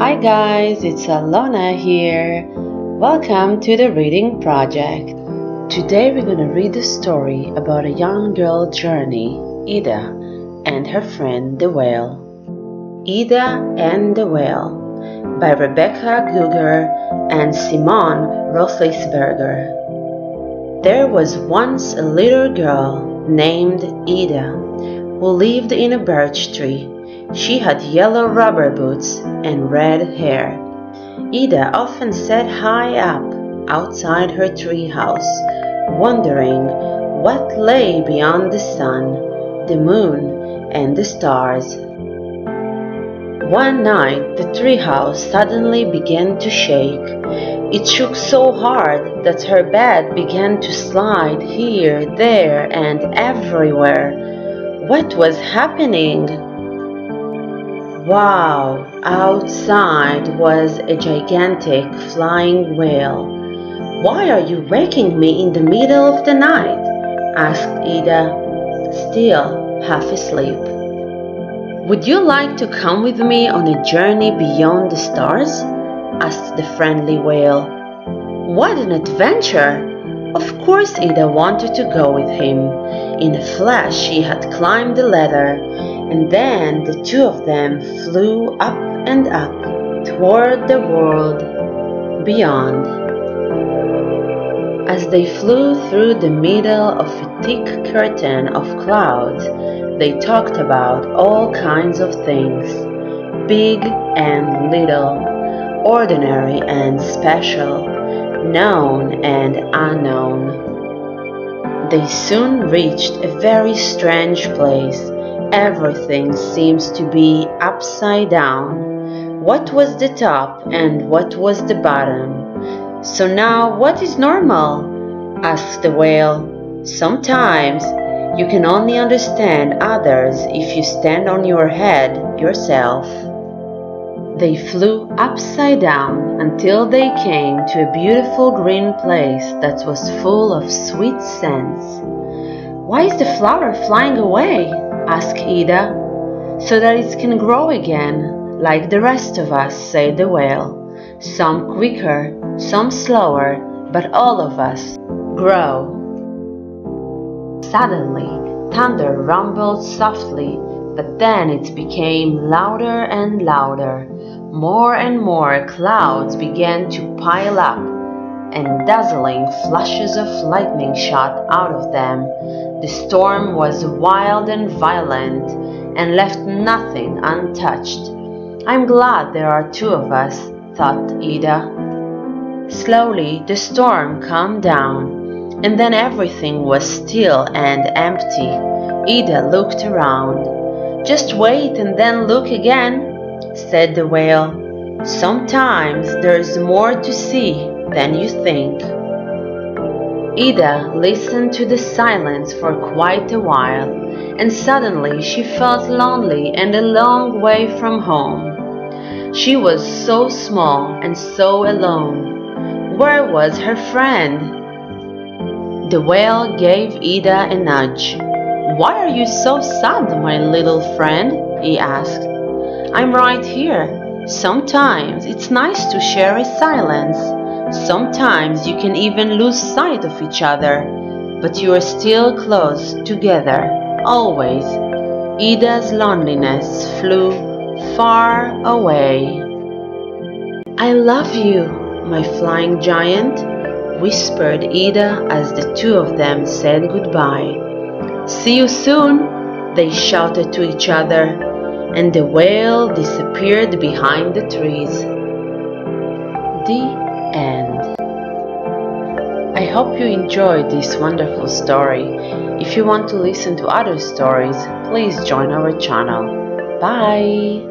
Hi guys, it's Alona here. Welcome to the Reading Project. Today we're gonna read a story about a young girl journey, Ida, and her friend the whale. Ida and the Whale by Rebecca Gugger and Simon Roethlisberger. There was once a little girl named Ida who lived in a birch tree she had yellow rubber boots and red hair. Ida often sat high up outside her treehouse, wondering what lay beyond the sun, the moon, and the stars. One night the treehouse suddenly began to shake. It shook so hard that her bed began to slide here, there, and everywhere. What was happening? Wow! Outside was a gigantic flying whale. Why are you waking me in the middle of the night? asked Ida, still half asleep. Would you like to come with me on a journey beyond the stars? asked the friendly whale. What an adventure! Of course Ida wanted to go with him. In a flash she had climbed the ladder and then the two of them flew up and up toward the world beyond. As they flew through the middle of a thick curtain of clouds, they talked about all kinds of things, big and little, ordinary and special, known and unknown. They soon reached a very strange place Everything seems to be upside down. What was the top and what was the bottom? So now what is normal? asked the whale. Sometimes you can only understand others if you stand on your head yourself. They flew upside down until they came to a beautiful green place that was full of sweet scents. Why is the flower flying away? Asked Ida. So that it can grow again, like the rest of us, said the whale. Some quicker, some slower, but all of us grow. Suddenly, thunder rumbled softly, but then it became louder and louder. More and more clouds began to pile up, and dazzling flashes of lightning shot out of them. The storm was wild and violent and left nothing untouched. I'm glad there are two of us, thought Ida. Slowly the storm calmed down, and then everything was still and empty. Ida looked around. Just wait and then look again, said the whale. Sometimes there's more to see than you think. Ida listened to the silence for quite a while, and suddenly she felt lonely and a long way from home. She was so small and so alone. Where was her friend? The whale gave Ida a nudge. Why are you so sad, my little friend? he asked. I'm right here. Sometimes it's nice to share a silence. Sometimes you can even lose sight of each other, but you are still close together, always. Ida's loneliness flew far away. I love you, my flying giant, whispered Ida as the two of them said goodbye. See you soon, they shouted to each other, and the whale disappeared behind the trees. The end. I hope you enjoyed this wonderful story. If you want to listen to other stories, please join our channel. Bye!